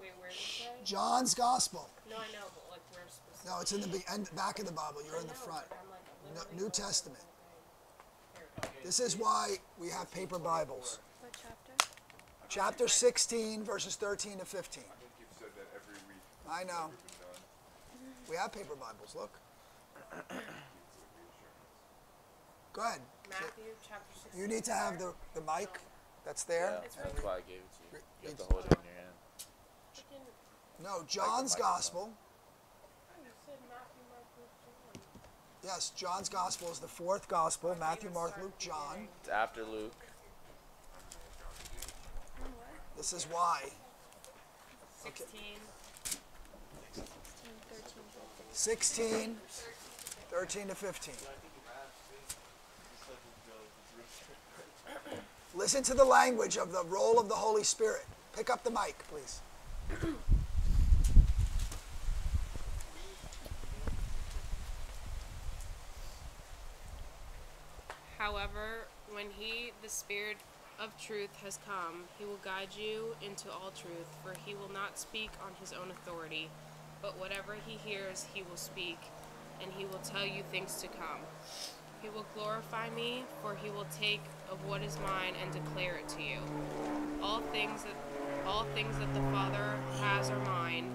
Wait, where did you say? John's Gospel. No, I know, but like? No, it's in the end, back of the Bible. You're in the front. Like No, New Testament. This is why we have paper Bibles. What chapter? Chapter 16, verses 13 to 15. I know. We have paper Bibles. Look. Go ahead. Matthew chapter 16. You need to have the, the mic that's there. Yeah, that's why I gave it to you. You have to hold it in your hand. No, John's microphone. Gospel. You said Matthew, Mark, Luke, John. Yes, John's Gospel is the fourth Gospel Matthew, Mark, Luke, John. It's after Luke. This is why. 16. 16, 13 to 15. Listen to the language of the role of the Holy Spirit. Pick up the mic, please. However, when he, the Spirit of truth, has come, he will guide you into all truth, for he will not speak on his own authority, but whatever he hears, he will speak, and he will tell you things to come. He will glorify me, for he will take of what is mine and declare it to you. All things that all things that the Father has are mine.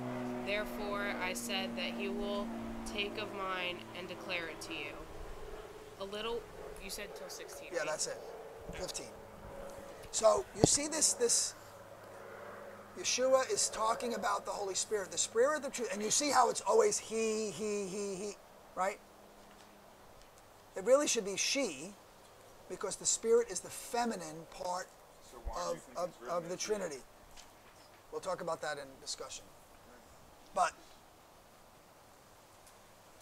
Therefore I said that he will take of mine and declare it to you. A little you said till 16. Yeah, right? that's it. 15. So you see this this Yeshua is talking about the Holy Spirit, the Spirit of the truth, and you see how it's always he, he, he, he, right? It really should be she, because the Spirit is the feminine part of, of, of the Trinity. We'll talk about that in discussion. But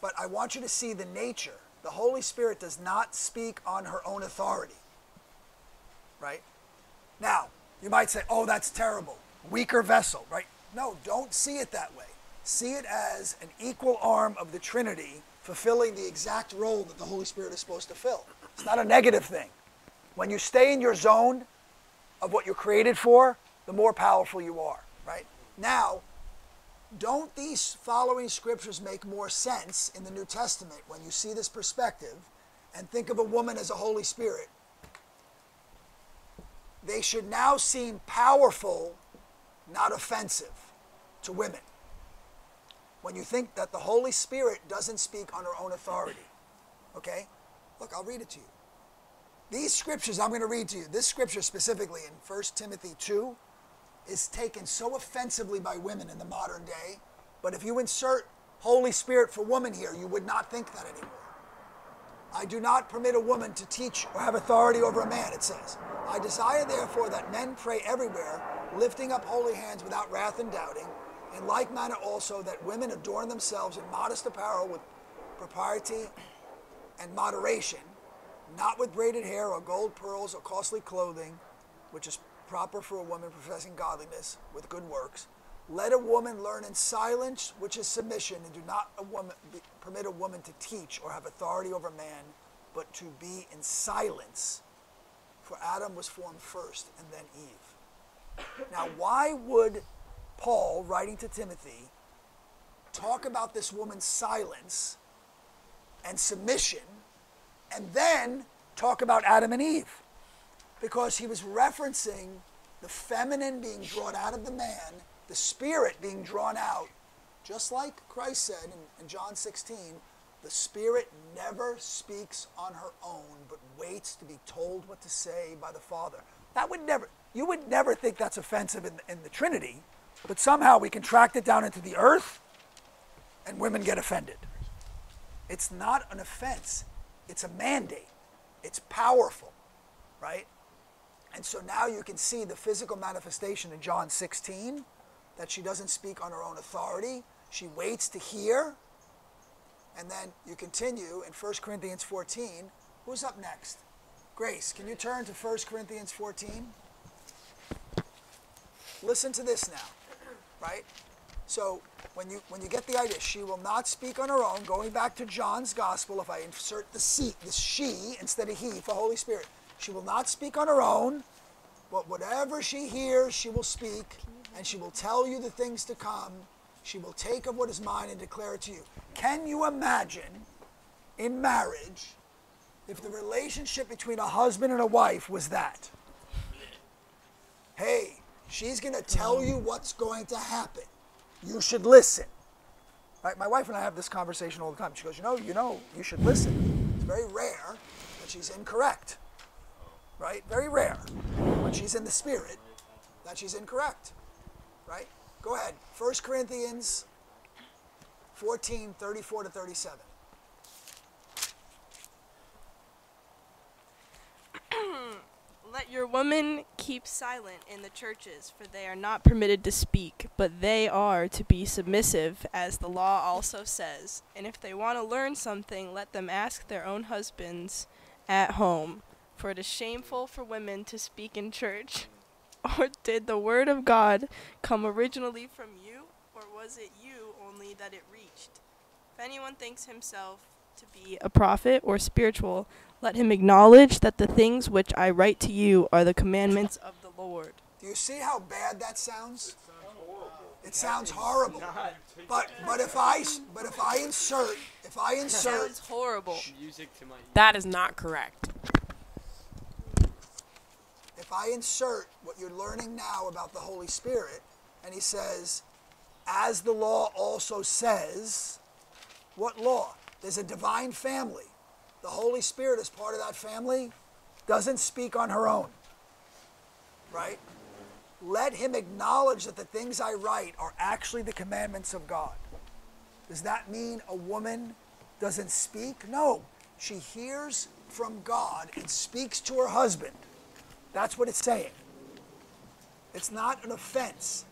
but I want you to see the nature. The Holy Spirit does not speak on her own authority. Right? Now, you might say, oh, that's terrible. Weaker vessel, right? No, don't see it that way. See it as an equal arm of the Trinity fulfilling the exact role that the Holy Spirit is supposed to fill. It's not a negative thing. When you stay in your zone of what you're created for, the more powerful you are, right? Now, don't these following scriptures make more sense in the New Testament when you see this perspective and think of a woman as a Holy Spirit? They should now seem powerful, not offensive to women. When you think that the Holy Spirit doesn't speak on her own authority. Okay? Look, I'll read it to you. These scriptures I'm going to read to you, this scripture specifically in 1 Timothy 2, is taken so offensively by women in the modern day. But if you insert Holy Spirit for woman here, you would not think that anymore. I do not permit a woman to teach or have authority over a man, it says. I desire, therefore, that men pray everywhere, lifting up holy hands without wrath and doubting. In like manner also, that women adorn themselves in modest apparel with propriety and moderation, not with braided hair or gold pearls or costly clothing, which is proper for a woman professing godliness with good works. Let a woman learn in silence, which is submission, and do not a woman permit a woman to teach or have authority over man, but to be in silence. For Adam was formed first, and then Eve. Now, why would Paul, writing to Timothy, talk about this woman's silence and submission, and then talk about Adam and Eve? Because he was referencing the feminine being drawn out of the man, the spirit being drawn out, just like Christ said in, in John 16 the spirit never speaks on her own, but waits to be told what to say by the Father. That would never, you would never think that's offensive in, in the Trinity, but somehow we contract it down into the earth and women get offended. It's not an offense, it's a mandate. It's powerful, right? And so now you can see the physical manifestation in John 16 that she doesn't speak on her own authority. She waits to hear. And then you continue in 1 Corinthians 14. Who's up next? Grace, can you turn to 1 Corinthians 14? Listen to this now, right? So when you when you get the idea, she will not speak on her own. Going back to John's gospel, if I insert the she, the she instead of he for Holy Spirit, she will not speak on her own, but whatever she hears, she will speak, and she will tell you the things to come. She will take of what is mine and declare it to you. Can you imagine in marriage if the relationship between a husband and a wife was that? Hey, she's going to tell you what's going to happen. You should listen. Right? My wife and I have this conversation all the time. She goes, "You know, you know, you should listen." It's very rare that she's incorrect. Right? Very rare when she's in the spirit that she's incorrect. Right? Go ahead. 1 Corinthians 14, 34 to 37. Let your women keep silent in the churches, for they are not permitted to speak, but they are to be submissive, as the law also says. And if they want to learn something, let them ask their own husbands at home, for it is shameful for women to speak in church. Or did the word of God come originally from you, or was it you only that it reached? If anyone thinks himself to be a prophet or spiritual, let him acknowledge that the things which I write to you are the commandments of the Lord. Do you see how bad that sounds? It sounds horrible. But but if I but if I insert if I insert Sounds horrible. That is not correct. I insert what you're learning now about the Holy Spirit, and he says, as the law also says, what law? There's a divine family. The Holy Spirit is part of that family, doesn't speak on her own. Right? Let him acknowledge that the things I write are actually the commandments of God. Does that mean a woman doesn't speak? No. She hears from God and speaks to her husband. That's what it's saying. It's not an offense.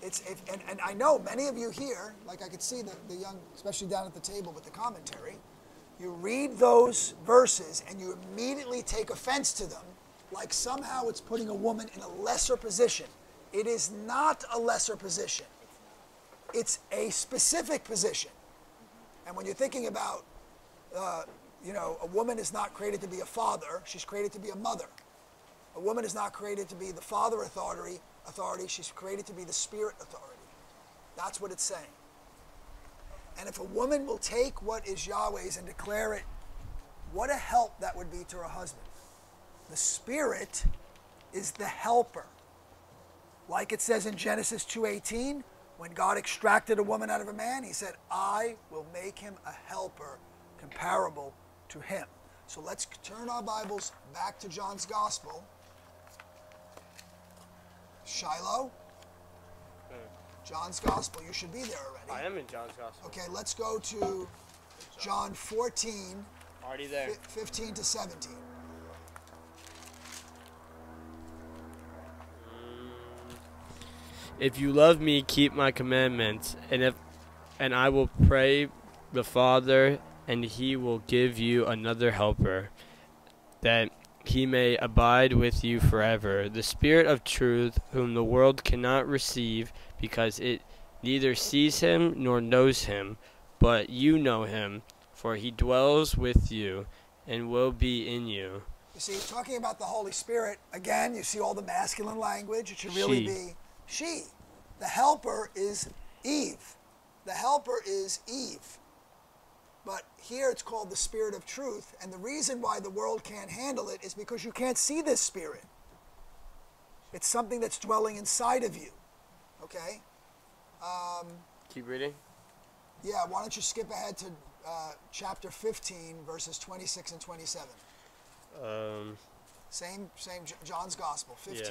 It's if, and, and I know many of you here, like I could see the, the young, especially down at the table with the commentary, you read those verses and you immediately take offense to them, like somehow it's putting a woman in a lesser position. It is not a lesser position. It's a specific position. And when you're thinking about, uh, you know, a woman is not created to be a father, she's created to be a mother. A woman is not created to be the father authority, authority, she's created to be the spirit authority. That's what it's saying. And if a woman will take what is Yahweh's and declare it, what a help that would be to her husband. The spirit is the helper. Like it says in Genesis 2:18, when God extracted a woman out of a man, he said, "I will make him a helper comparable to him." So let's turn our Bibles back to John's gospel. Shiloh. John's Gospel. You should be there already. I am in John's Gospel. Okay, let's go to John 14, Already there. 15 to 17. Mm. If you love me, keep my commandments, and if and I will pray the Father, and he will give you another helper, that he may abide with you forever. The Spirit of truth, whom the world cannot receive, because it neither sees him nor knows him, but you know him, for he dwells with you and will be in you. You see, talking about the Holy Spirit, again, you see all the masculine language. It should really She. be she. The helper is Eve. The helper is Eve. But here it's called the Spirit of Truth. And the reason why the world can't handle it is because you can't see this Spirit. It's something that's dwelling inside of you. Okay? Um, Keep reading. yeah, why don't you skip ahead to uh, chapter 15, verses 26 and 27. Um, Same, same John's Gospel, 15. Yeah.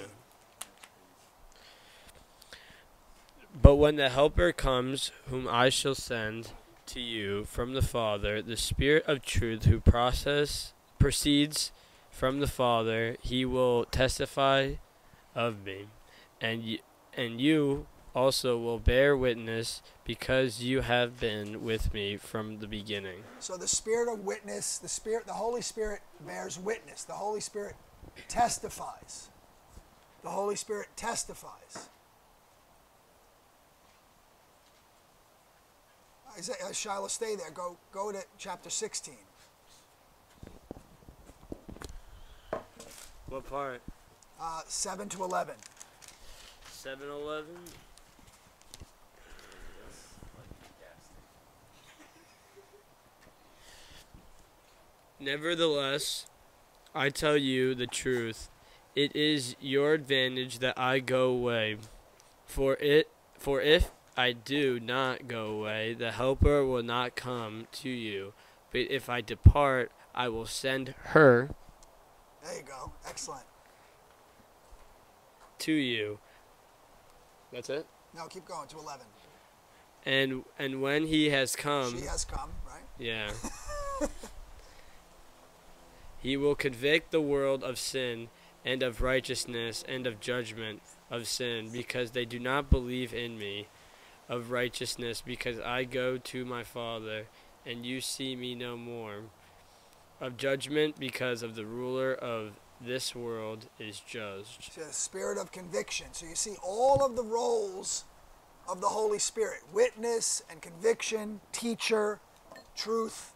But when the Helper comes, whom I shall send to you from the Father, the Spirit of truth who process proceeds from the Father, he will testify of me. And y- and you also will bear witness because you have been with me from the beginning. So the Spirit of witness, the Spirit, the Holy Spirit bears witness. The Holy Spirit testifies. The Holy Spirit testifies. Isaiah, uh, Shiloh, stay there. Go, go to chapter 16. What part? Uh, 7 to 11. 7-Eleven? Nevertheless, I tell you the truth. It is your advantage that I go away. For it for if I do not go away, the helper will not come to you. But if I depart, I will send her There you go. Excellent. to you. That's it? No, keep going to 11. And and when he has come, she has come, right? Yeah. he will convict the world of sin and of righteousness and of judgment of sin because they do not believe in me, of righteousness because I go to my Father and you see me no more, of judgment because of the ruler of this world is judged. to the spirit of conviction. So you see all of the roles of the Holy Spirit witness and conviction, teacher, truth.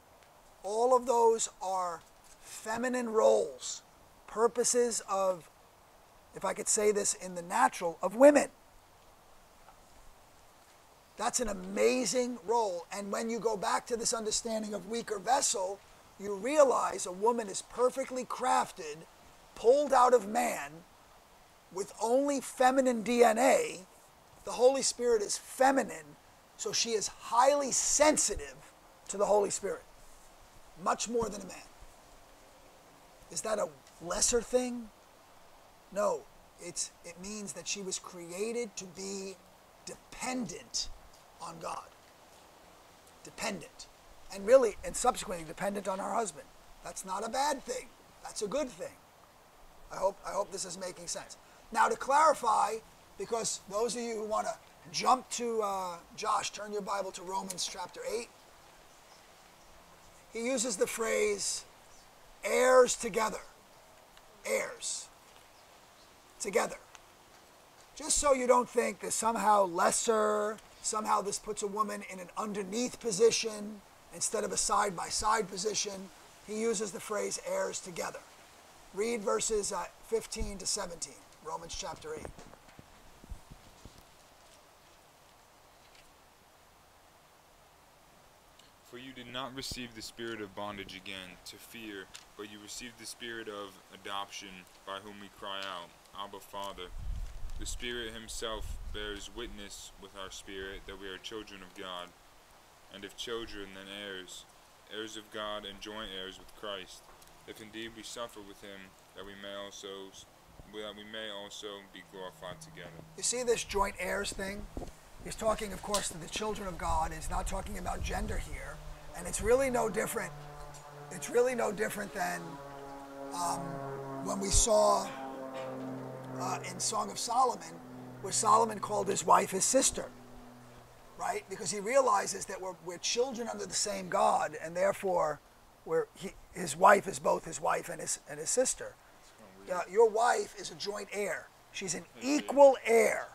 All of those are feminine roles, purposes of, if I could say this in the natural, of women. That's an amazing role. And when you go back to this understanding of weaker vessel, you realize a woman is perfectly crafted, pulled out of man, with only feminine DNA. The Holy Spirit is feminine, so she is highly sensitive to the Holy Spirit, much more than a man. Is that a lesser thing? No, it's, it means that she was created to be dependent on God. Dependent. And really, and subsequently dependent on her husband. That's not a bad thing. That's a good thing. I hope, I hope this is making sense. Now, to clarify, because those of you who want to jump to uh, Josh, turn your Bible to Romans chapter 8. He uses the phrase heirs together. Heirs together. Just so you don't think that somehow lesser, somehow this puts a woman in an underneath position instead of a side by side position, he uses the phrase heirs together. Read verses uh, 15 to 17, Romans chapter 8. For you did not receive the spirit of bondage again to fear, but you received the spirit of adoption, by whom we cry out, Abba, Father. The Spirit Himself bears witness with our spirit that we are children of God, and if children, then heirs, heirs of God and joint heirs with Christ. If indeed we suffer with Him, that we may also that we may also be glorified together. You see this joint heirs thing? He's talking, of course, to the children of God. He's not talking about gender here. And it's really no different. It's really no different than um, when we saw uh, in Song of Solomon, where Solomon called his wife his sister, right? Because he realizes that we're, we're children under the same God, and therefore we're, he, his wife is both his wife and his, and his sister. Uh, your wife is a joint heir. She's an equal heir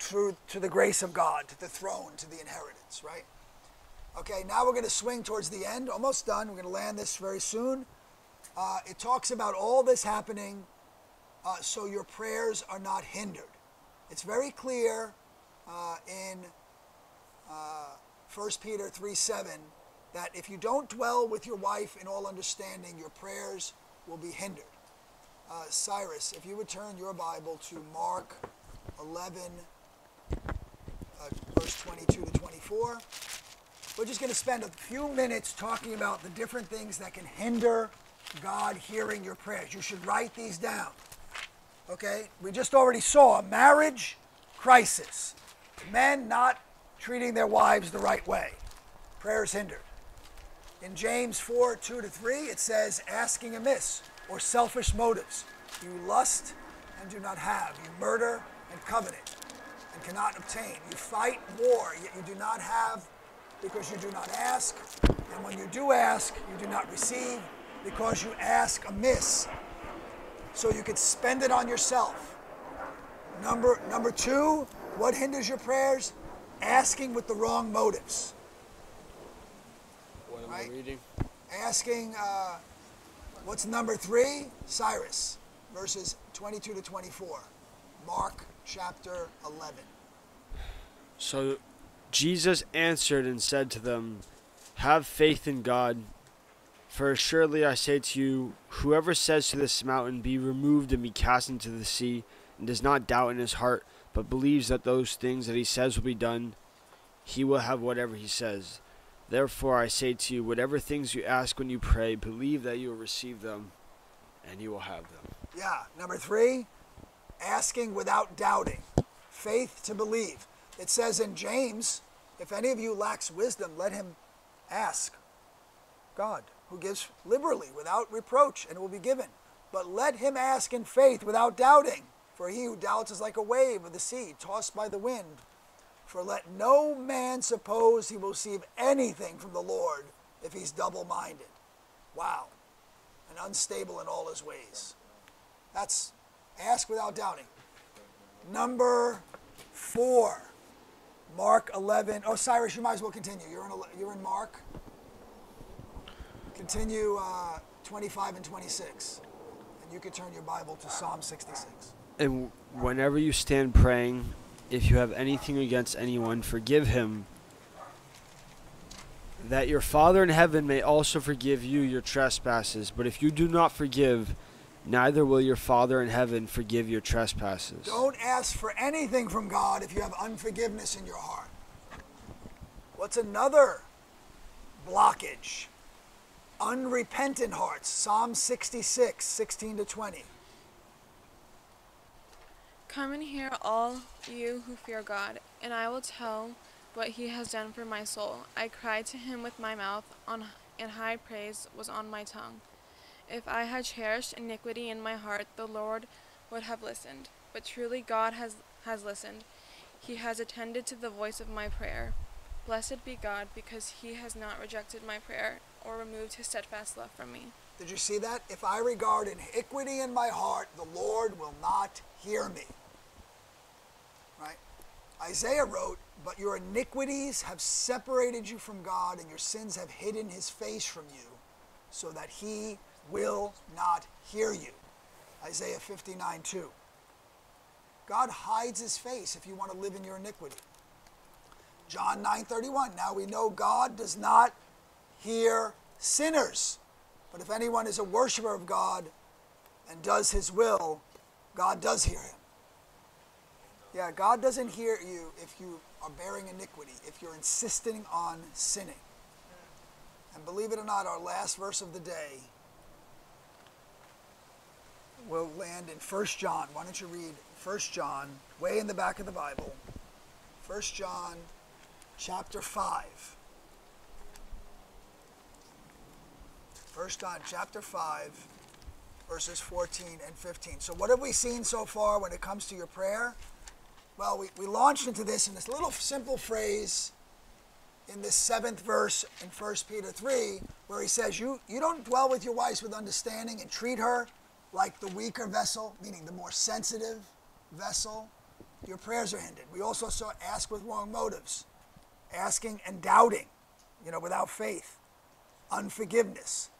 through to the grace of God, to the throne, to the inheritance, right? Okay, now we're going to swing towards the end. Almost done. We're going to land this very soon. Uh, it talks about all this happening uh, so your prayers are not hindered. It's very clear uh, in uh, 1 Peter 3 7 that if you don't dwell with your wife in all understanding, your prayers will be hindered. Uh, Cyrus, if you would turn your Bible to Mark 11, uh, verse 22 to 24. We're just going to spend a few minutes talking about the different things that can hinder God hearing your prayers. You should write these down. Okay? We just already saw a marriage crisis. Men not treating their wives the right way. Prayers hindered. In James 4 2 to 3, it says, asking amiss or selfish motives. You lust and do not have. You murder and covenant and cannot obtain. You fight war, yet you do not have because you do not ask. And when you do ask, you do not receive because you ask amiss. So you could spend it on yourself. Number, number two, what hinders your prayers? Asking with the wrong motives. What am Right. I reading? Asking, uh, what's number three? Cyrus, verses 22 to 24. Mark chapter 11. So Jesus answered and said to them, Have faith in God. For assuredly I say to you, whoever says to this mountain, Be removed and be cast into the sea, and does not doubt in his heart, but believes that those things that he says will be done, he will have whatever he says. Therefore I say to you, whatever things you ask when you pray, believe that you will receive them, and you will have them. Yeah. Number three, asking without doubting. Faith to believe. It says in James, if any of you lacks wisdom, let him ask God, who gives liberally without reproach, and will be given. But let him ask in faith without doubting. For he who doubts is like a wave of the sea, tossed by the wind. For let no man suppose he will receive anything from the Lord if he's double minded. Wow. And unstable in all his ways. That's ask without doubting. Number four, Mark 11. Oh, Cyrus, you might as well continue. You're in, you're in Mark. Continue uh, 25 and 26. And you can turn your Bible to Psalm 66. And whenever you stand praying, if you have anything against anyone, forgive him, that your Father in heaven may also forgive you your trespasses. But if you do not forgive, neither will your Father in heaven forgive your trespasses. Don't ask for anything from God if you have unforgiveness in your heart. What's another blockage? Unrepentant hearts. Psalm 66, 16 to 20. Come and hear all you who fear God, and I will tell what he has done for my soul. I cried to him with my mouth, on, and high praise was on my tongue. If I had cherished iniquity in my heart, the Lord would have listened. But truly God has, has listened. He has attended to the voice of my prayer. Blessed be God, because he has not rejected my prayer or removed his steadfast love from me. Did you see that? If I regard iniquity in my heart, the Lord will not hear me. Right? Isaiah wrote, But your iniquities have separated you from God, and your sins have hidden his face from you, so that he will not hear you. Isaiah 59 2. God hides his face if you want to live in your iniquity. John 9:31. Now we know God does not hear sinners. But if anyone is a worshiper of God and does his will, God does hear him. Yeah, God doesn't hear you if you are bearing iniquity, if you're insisting on sinning. And believe it or not, our last verse of the day will land in 1 John. Why don't you read 1 John, way in the back of the Bible? 1 John chapter 5. 1 John chapter 5, verses 14 and 15. So, what have we seen so far when it comes to your prayer? Well, we, we launched into this in this little simple phrase in this seventh verse in 1 Peter 3, where he says, you, you don't dwell with your wives with understanding and treat her like the weaker vessel, meaning the more sensitive vessel. Your prayers are hindered. We also saw ask with wrong motives, asking and doubting, you know, without faith, unforgiveness,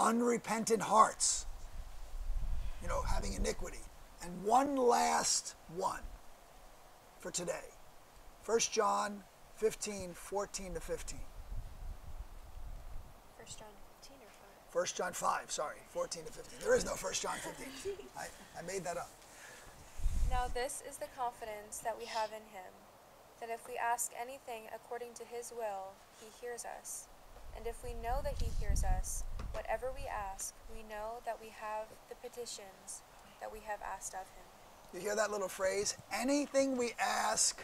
unrepentant hearts, you know, having iniquity. And one last one for today 1 John 15, 14 to 15. 1 John 15 or 5? 1 John 5, sorry, 14 to 15. There is no 1 John 15. I, I made that up. Now this is the confidence that we have in him, that if we ask anything according to his will, he hears us. And if we know that he hears us, whatever we ask, we know that we have the petitions that we have asked of him. You hear that little phrase? Anything we ask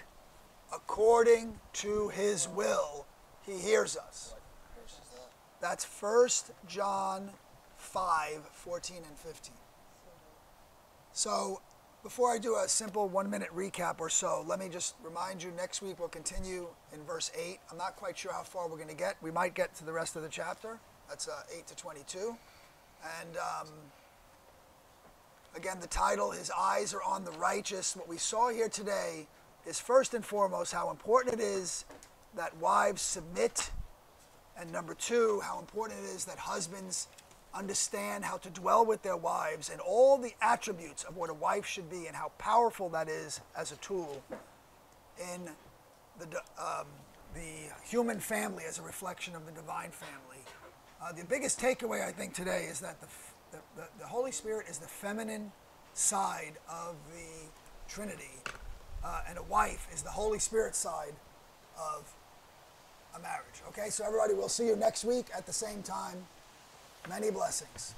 according to his will, he hears us. That's 1 John 5, 14 and 15. So before I do a simple one minute recap or so, let me just remind you next week we'll continue in verse 8. I'm not quite sure how far we're going to get. We might get to the rest of the chapter. That's uh, 8 to 22. And um, again, the title, His Eyes Are on the Righteous. What we saw here today is first and foremost how important it is that wives submit. And number two, how important it is that husbands understand how to dwell with their wives and all the attributes of what a wife should be and how powerful that is as a tool in the, um, the human family as a reflection of the divine family. Uh, the biggest takeaway, I think, today is that the, the, the, the Holy Spirit is the feminine side of the Trinity, uh, and a wife is the Holy Spirit side of a marriage. Okay, so everybody, we'll see you next week at the same time. Many blessings.